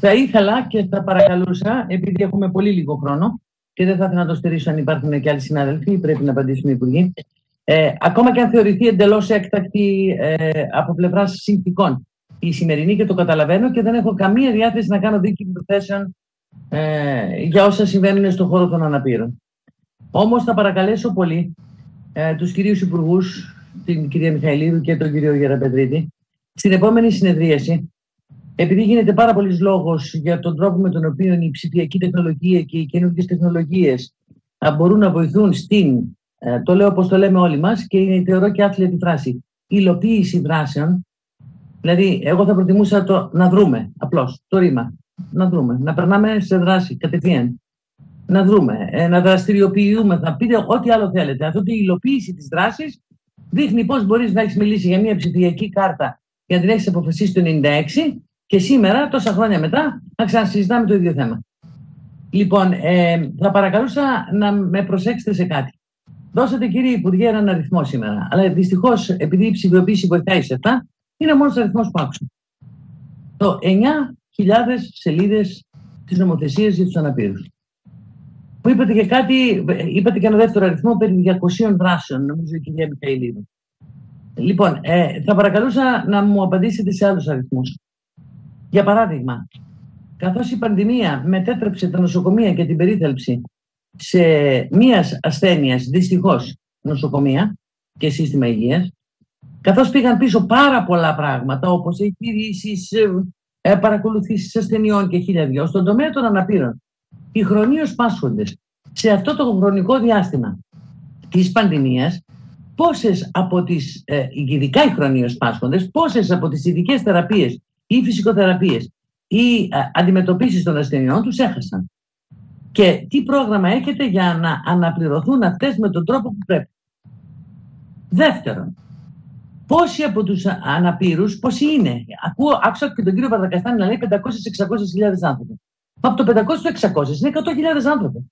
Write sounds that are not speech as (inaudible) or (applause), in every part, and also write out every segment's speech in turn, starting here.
θα ήθελα και θα παρακαλούσα, επειδή έχουμε πολύ λίγο χρόνο και δεν θα ήθελα να το στερήσω αν υπάρχουν και άλλοι συνάδελφοι, πρέπει να απαντήσουν οι υπουργοί. Ε, ακόμα και αν θεωρηθεί εντελώς έκτακτη ε, από πλευράς συνθηκών η σημερινή και το καταλαβαίνω και δεν έχω καμία διάθεση να κάνω δίκη προθέσεων ε, για όσα συμβαίνουν στον χώρο των αναπήρων. Όμως θα παρακαλέσω πολύ ε, τους κυρίους υπουργούς, την κυρία Μιχαηλίδου και τον κύριο Γεραπετρίτη, στην επόμενη συνεδρίαση, επειδή γίνεται πάρα πολλής λόγος για τον τρόπο με τον οποίο η ψηφιακή τεχνολογία και οι καινούργιες τεχνολογίες μπορούν να βοηθούν στην, ε, το λέω όπως το λέμε όλοι μας και είναι θεωρώ και άθλια τη φράση, υλοποίηση δράσεων. Δηλαδή, εγώ θα προτιμούσα το να δρούμε απλώς το ρήμα. Να δρούμε, να περνάμε σε δράση κατευθείαν να δρούμε, ε, να δραστηριοποιούμε, θα πείτε ό,τι άλλο θέλετε. Αυτό η υλοποίηση της δράσης δείχνει πώς μπορείς να έχεις μιλήσει για μια ψηφιακή κάρτα και να την έχεις αποφασίσει το 96 και σήμερα, τόσα χρόνια μετά, να ξανασυζητάμε το ίδιο θέμα. Λοιπόν, ε, θα παρακαλούσα να με προσέξετε σε κάτι. Δώσατε, κύριε Υπουργέ, έναν αριθμό σήμερα. Αλλά δυστυχώς, επειδή η ψηφιοποίηση βοηθάει σε αυτά, είναι μόνος ο αριθμός που άκουσα. Το 9.000 σελίδες της νομοθεσίας για τους αναπήρους που είπατε και κάτι, είπατε και ένα δεύτερο αριθμό περί 200 δράσεων, νομίζω η κυρία Μιχαηλίδου. Λοιπόν, ε, θα παρακαλούσα να μου απαντήσετε σε άλλους αριθμούς. Για παράδειγμα, καθώς η πανδημία μετέτρεψε τα νοσοκομεία και την περίθαλψη σε μίας ασθένειας, δυστυχώς, νοσοκομεία και σύστημα υγείας, καθώς πήγαν πίσω πάρα πολλά πράγματα, όπως εγχειρήσεις, ε, παρακολουθήσεις ασθενειών και χίλια δυο, στον τομέα των αναπήρων οι χρονίως πάσχοντες σε αυτό το χρονικό διάστημα της πανδημίας πόσες από τις, ε, ειδικά οι χρονίως πάσχοντες, πόσες από τις ειδικές θεραπείες ή φυσικοθεραπείες ή ε, αντιμετωπίσεις των ασθενειών τους έχασαν. Και τι πρόγραμμα έχετε για να αναπληρωθούν αυτές με τον τρόπο που πρέπει. Δεύτερον, πόσοι από τους αναπήρους, πόσοι είναι; Ακούω, άκουσα και τον κύριο Βαρδακαστάνη να λέει 500-600 χιλιάδες άνθρωποι από το 500 στο 600 είναι 100.000 άνθρωποι.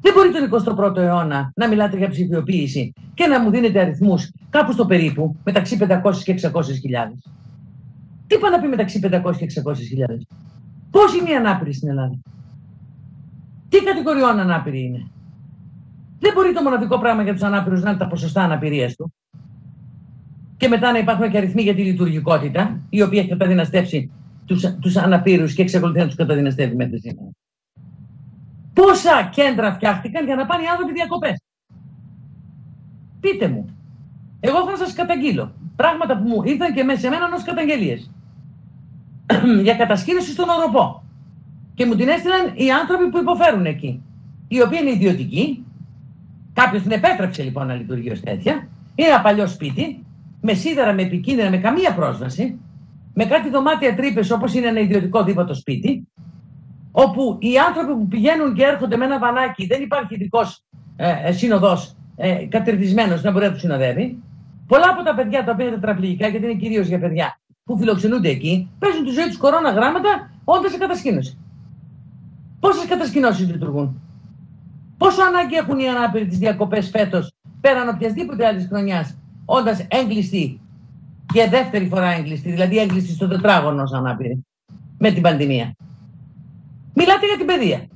Δεν μπορεί το 21ο αιώνα να μιλάτε για ψηφιοποίηση και να μου δίνετε αριθμούς κάπου στο περίπου μεταξύ 500 και 600 χιλιάδες. Τι πάει να πει μεταξύ 500 και 600 χιλιάδες; Πώς είναι οι ανάπηροι στην Ελλάδα; Τι κατηγοριών ανάπηροι είναι; Δεν μπορεί το μοναδικό πράγμα για τους ανάπηρους να είναι τα ποσοστά αναπηρίας του. Και μετά να υπάρχουν και αριθμοί για τη λειτουργικότητα, η οποία έχει καταδυναστεύσει τους, τους αναπήρους και εξακολουθεί να τους καταδυναστεύει μέχρι σήμερα. Πόσα κέντρα φτιάχτηκαν για να πάνε οι άνθρωποι διακοπές; Πείτε μου. Εγώ θα σας καταγγείλω. Πράγματα που μου ήρθαν και μέσα σε μένα ως καταγγελίες. (clears throat) για κατασκήνωση στον οροπό. Και μου την έστειλαν οι άνθρωποι που υποφέρουν εκεί. Οι οποίοι είναι ιδιωτικοί. Κάποιος την επέτρεψε λοιπόν να λειτουργεί ως τέτοια. Είναι ένα παλιό σπίτι, με σίδερα, με επικίνδυνα, με καμία πρόσβαση με κάτι δωμάτια τρύπες όπως είναι ένα ιδιωτικό δίποτο σπίτι, όπου οι άνθρωποι που πηγαίνουν και έρχονται με ένα βανάκι, δεν υπάρχει ειδικός ε, ε σύνοδος ε, κατερδισμένο να μπορεί να τους συνοδεύει. Πολλά από τα παιδιά τα οποία είναι τετραπληγικά, γιατί είναι κυρίως για παιδιά που φιλοξενούνται εκεί, παίζουν τη ζωή τους κορώνα γράμματα όντα σε κατασκήνωση. Πόσες κατασκηνώσεις λειτουργούν, Πόσο ανάγκη έχουν οι ανάπηροι τις διακοπές φέτος πέραν οποιασδήποτε άλλης χρονιάς, όντας έγκλειστοι και δεύτερη φορά έγκλειστη, δηλαδή έγκλειστη στο τετράγωνο ως ανάπηρη, με την πανδημία; Μιλάτε για την παιδεία.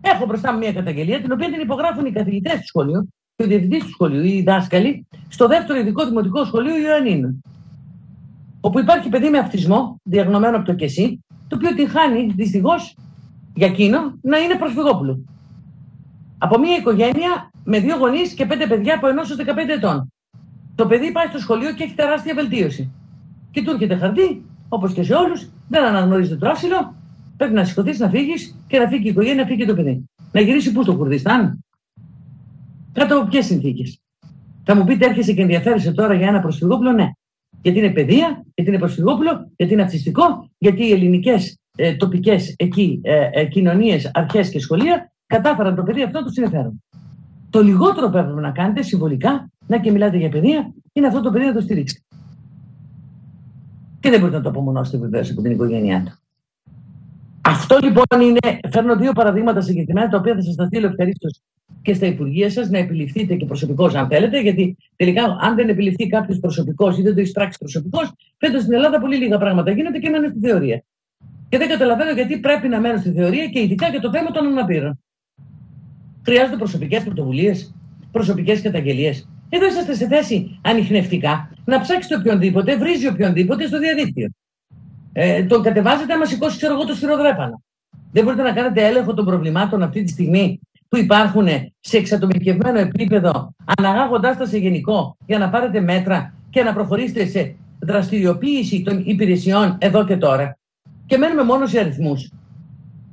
Έχω μπροστά μου μια καταγγελία, την οποία την υπογράφουν οι καθηγητές του σχολείου και ο διευθυντής του σχολείου, οι δάσκαλοι, στο δεύτερο ειδικό δημοτικό σχολείο Ιωαννίνου. Όπου υπάρχει παιδί με αυτισμό, διαγνωμένο από το ΚΕΣΥ, το οποίο την χάνει δυστυχώς για εκείνο να είναι προσφυγόπουλο. Από μια οικογένεια με δύο γονείς και πέντε παιδιά από ενός 15 ετών. Το παιδί πάει στο σχολείο και έχει τεράστια βελτίωση. Και του έρχεται χαρτί, όπως και σε όλους, δεν αναγνωρίζεται το άσυλο, πρέπει να σηκωθείς, να φύγεις και να φύγει η οικογένεια, να φύγει και το παιδί. Να γυρίσει πού στο Κουρδιστάν; Κάτω από ποιες συνθήκες; Θα μου πείτε, έρχεσαι και ενδιαφέρεσαι τώρα για ένα προσφυγόπουλο, ναι. Γιατί είναι παιδεία, γιατί είναι προσφυγόπουλο, γιατί είναι αυτιστικό, γιατί οι ελληνικές ε, τοπικές εκεί ε, ε, κοινωνίες, αρχές και σχολεία κατάφεραν το παιδί αυτό να του συνεφέρουν. Το λιγότερο που έπρεπε να κάνετε συμβολικά να και μιλάτε για παιδεία, είναι αυτό το παιδί να το στηρίξει. Και δεν μπορείτε να το απομονώσετε βεβαίως από την οικογένειά του. Αυτό λοιπόν είναι, φέρνω δύο παραδείγματα συγκεκριμένα, τα οποία θα σας τα στείλω ευχαρίστως και στα Υπουργεία σας, να επιληφθείτε και προσωπικώς, αν θέλετε, γιατί τελικά, αν δεν επιληφθεί κάποιος προσωπικός ή δεν το έχει πράξει προσωπικός, φέτος στην Ελλάδα πολύ λίγα πράγματα γίνονται και μένουν στη θεωρία. Και δεν καταλαβαίνω γιατί πρέπει να μένω στη θεωρία και ειδικά για το θέμα των αναπήρων. Χρειάζονται προσωπικές πρωτοβουλίες, προσωπικές καταγγελίες. Εδώ είσαστε σε θέση ανοιχνευτικά να ψάξετε οποιονδήποτε, βρίζει οποιονδήποτε στο διαδίκτυο. Ε, τον κατεβάζετε άμα σηκώσει, ξέρω εγώ, το σφυροδρέπανο. Δεν μπορείτε να κάνετε έλεγχο των προβλημάτων αυτή τη στιγμή που υπάρχουν σε εξατομικευμένο επίπεδο, αναγάγοντά τα σε γενικό, για να πάρετε μέτρα και να προχωρήσετε σε δραστηριοποίηση των υπηρεσιών εδώ και τώρα. Και μένουμε μόνο σε αριθμούς.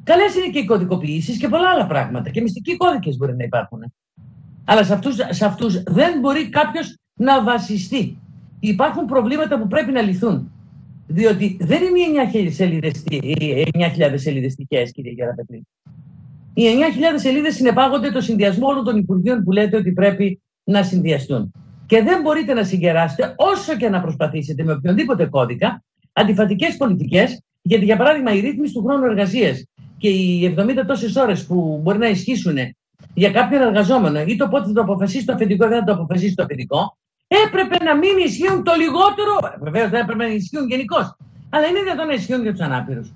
Καλές είναι και οι κωδικοποιήσεις και πολλά άλλα πράγματα. Και μυστικοί κώδικες μπορεί να υπάρχουν. Αλλά σε αυτούς, σε αυτούς δεν μπορεί κάποιος να βασιστεί. Υπάρχουν προβλήματα που πρέπει να λυθούν. Διότι δεν είναι οι 9.000 σελίδες, 9.000 σελίδες τυχαίες, κύριε Γεραπετρή. Οι 9.000 σελίδες συνεπάγονται το συνδυασμό όλων των Υπουργείων που λέτε ότι πρέπει να συνδυαστούν. Και δεν μπορείτε να συγκεράσετε όσο και να προσπαθήσετε με οποιονδήποτε κώδικα αντιφατικές πολιτικές, γιατί για παράδειγμα η ρύθμιση του χρόνου εργασίας και οι 70 τόσες ώρες που μπορεί να ισχύσουν για κάποιον εργαζόμενο ή το πότε θα το αποφασίσει το αφεντικό ή δεν θα το αποφασίσει το αφεντικό, έπρεπε να μην ισχύουν το λιγότερο. Βεβαίως δεν έπρεπε να ισχύουν γενικώς. Αλλά είναι δυνατόν να ισχύουν για τους ανάπηρους.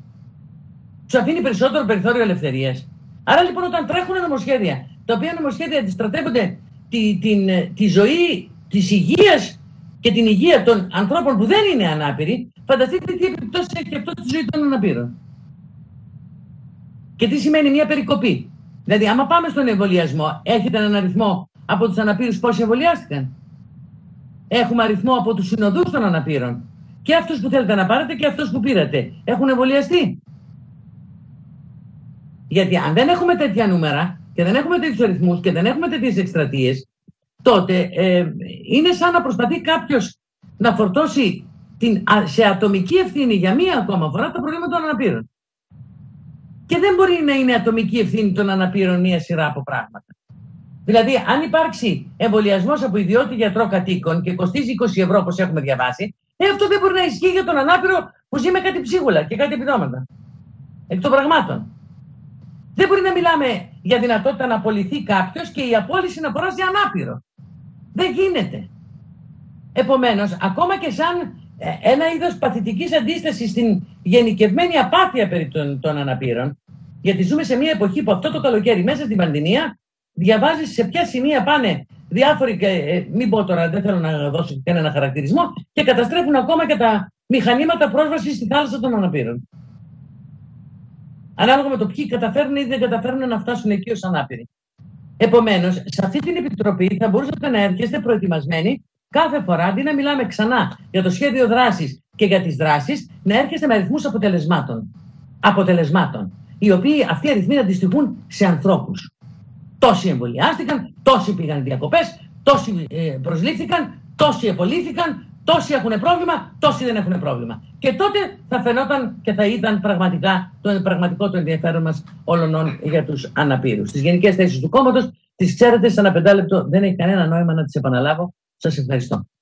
Τους αφήνει περισσότερο περιθώριο ελευθερίας. Άρα λοιπόν όταν τρέχουν νομοσχέδια, τα οποία νομοσχέδια αντιστρατεύονται τη, την, τη ζωή της υγείας και την υγεία των ανθρώπων που δεν είναι ανάπηροι, φανταστείτε τι επιπτώσεις έχει αυτό στη ζωή των αναπήρων. Και τι σημαίνει μια περικοπή. Δηλαδή, άμα πάμε στον εμβολιασμό, έχετε έναν αριθμό από τους αναπήρους πόσοι εμβολιάστηκαν; Έχουμε αριθμό από τους συνοδούς των αναπήρων. Και αυτούς που θέλετε να πάρετε και αυτούς που πήρατε. Έχουν εμβολιαστεί; Γιατί αν δεν έχουμε τέτοια νούμερα και δεν έχουμε τέτοιους αριθμούς και δεν έχουμε τέτοιες εκστρατείες, τότε ε, είναι σαν να προσπαθεί κάποιος να φορτώσει την, σε ατομική ευθύνη για μία ακόμα φορά τα προβλήματα των αναπήρων. Και δεν μπορεί να είναι ατομική ευθύνη των αναπήρων μία σειρά από πράγματα. Δηλαδή, αν υπάρξει εμβολιασμός από ιδιότητα γιατρό κατοίκων και κοστίζει 20 ευρώ, όπως έχουμε διαβάσει, ε, αυτό δεν μπορεί να ισχύει για τον ανάπηρο που ζει με κάτι ψίγουλα και κάτι επιδόματα. Εκ των πραγμάτων. Δεν μπορεί να μιλάμε για δυνατότητα να απολυθεί κάποιος και η απόλυση να περάσει ανάπηρο. Δεν γίνεται. Επομένως, ακόμα και σαν ε, ένα είδος παθητικής αντίστασης στην γενικευμένη απάθεια περί των, των αναπήρων, γιατί ζούμε σε μια εποχή που αυτό το καλοκαίρι μέσα στην πανδημία διαβάζεις σε ποια σημεία πάνε διάφοροι, ε, μην πω τώρα, δεν θέλω να δώσω κανένα χαρακτηρισμό, και καταστρέφουν ακόμα και τα μηχανήματα πρόσβασης στη θάλασσα των αναπήρων. Ανάλογα με το ποιοι καταφέρνουν ή δεν καταφέρνουν να φτάσουν εκεί ως ανάπηροι. Επομένως, σε αυτή την επιτροπή θα μπορούσατε να έρχεστε προετοιμασμένοι κάθε φορά, αντί να μιλάμε ξανά για το σχέδιο δράσης και για τις δράσεις, να έρχεστε με αριθμούς αποτελεσμάτων. Αποτελεσμάτων. Οι οποίοι αυτοί οι αριθμοί αντιστοιχούν σε ανθρώπους. Τόσοι εμβολιάστηκαν, τόσοι πήγαν διακοπές, τόσοι ε, προσλήφθηκαν, τόσοι επολύθηκαν, τόσοι έχουν πρόβλημα, τόσοι δεν έχουν πρόβλημα. Και τότε θα φαινόταν και θα ήταν πραγματικά το πραγματικό το ενδιαφέρον μας όλων για τους αναπήρους. Τι γενικές θέσεις του κόμματος, τις ξέρετε, σε ένα πεντάλεπτο δεν έχει κανένα νόημα να τις επαναλάβω. Σας ευχαριστώ.